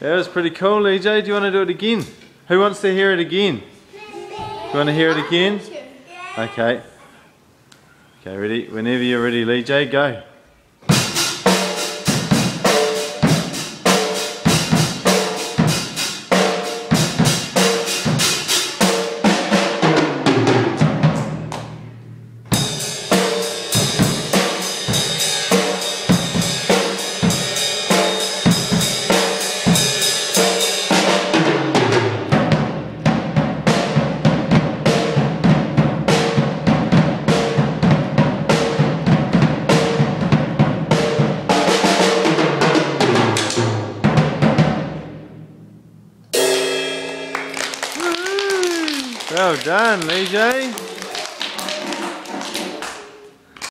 That was pretty cool, Leejay. Do you want to do it again? Who wants to hear it again? Do you want to hear it again? Okay. Okay, ready? Whenever you're ready, Leejay, go. Well done, Leejay.